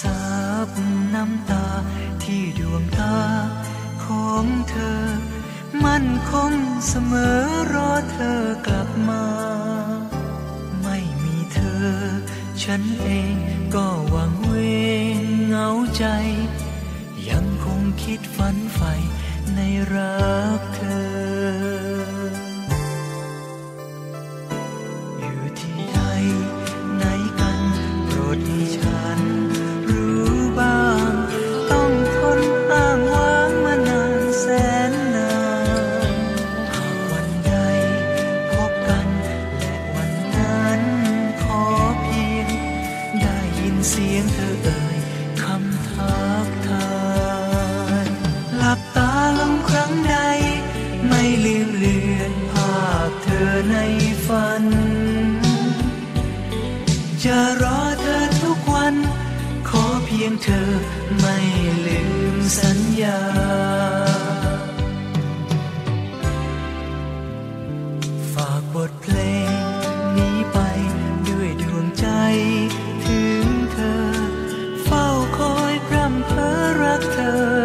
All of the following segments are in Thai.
ซับน้ำตาที่ดวงตาของเธอ มั่นคงเสมอรอเธอกลับมา ไม่มีเธอ ฉันเองก็หวังเวงเหงาใจ ยังคงคิดฝันใฝ่ในรักเธอ เธอเอ่ยคำทักทายหลับตาลงครั้งใด ไม่ลืมเลือนภาพเธอในฝัน จะรอเธอทุกวัน ขอเพียงเธอไม่ลืมสัญญาฝากบทเพลงนี้ไปด้วยดวงใจ พ้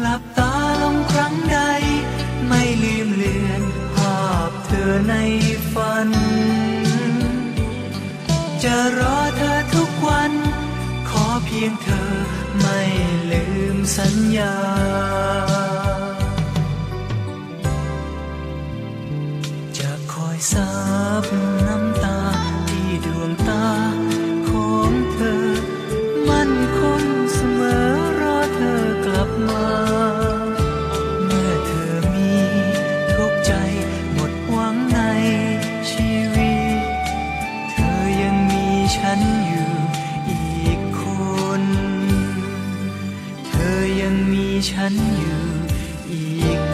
หลับตาลงครั้งใด ไม่ลืมเลือนภาพเธอในฝัน จะรอเธอทุกวัน ขอเพียงเธอไม่ลืมสัญญาจะคอยซับ ฉันอยู่อีกคน เธอยังมีฉันอยู่อีก